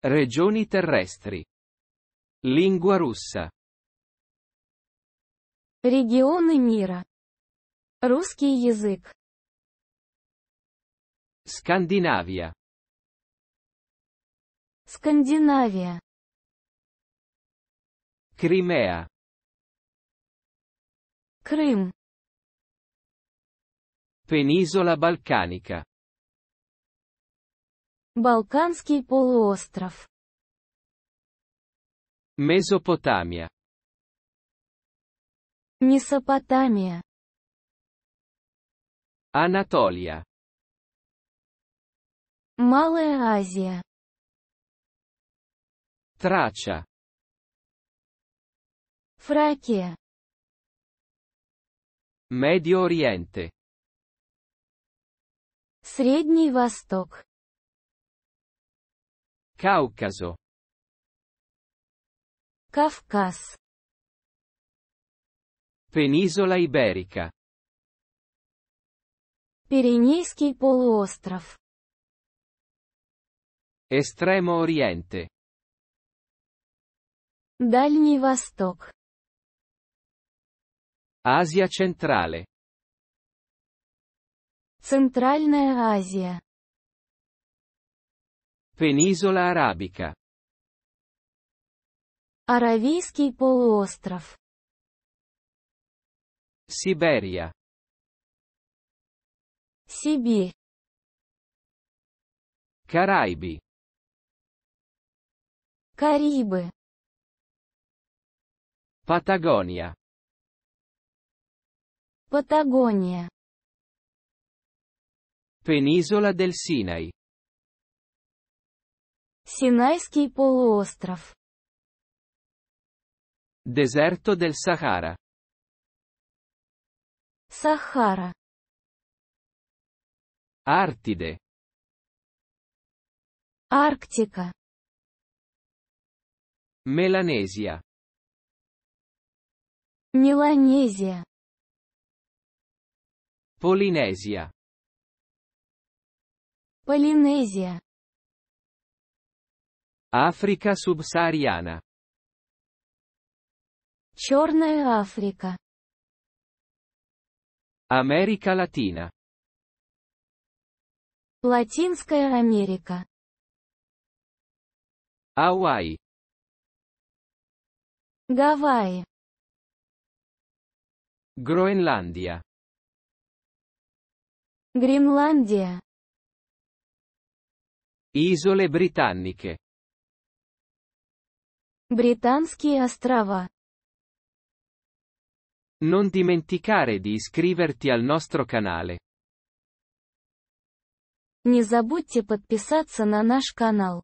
Regioni terrestri. Lingua russa. Регионы мира. Русский язык. Scandinavia. Скандинавия. Crimea. Крым. Penisola balcanica. Балканский полуостров. Mesopotamia. Месопотамия. Anatolia. Малая Азия. Tracia. Фракия. Medio Oriente. Средний Восток. Caucaso. Кавказ. Penisola iberica. Пиренейский полуостров. Estremo Oriente. Дальний Восток. Asia centrale. Центральная Азия. Penisola arabica. Аравийский полуостров. Siberia. Сибирь. Caraibi. Карибы. Patagonia. Патагония. Penisola del Sinai. Синайский полуостров. Deserto del Sahara. Сахара. Artide. Арктика. Melanesia. Меланезия. Polinesia. Полинезия. Africa subsahariana. Черная Африка. America Latina. Латинская Америка. Hawaii. Гавайи. Groenlandia. Гренландия. Isole britanniche. Британские острова. Non dimenticare di iscriverti al nostro canale. Не забудьте подписаться на наш канал.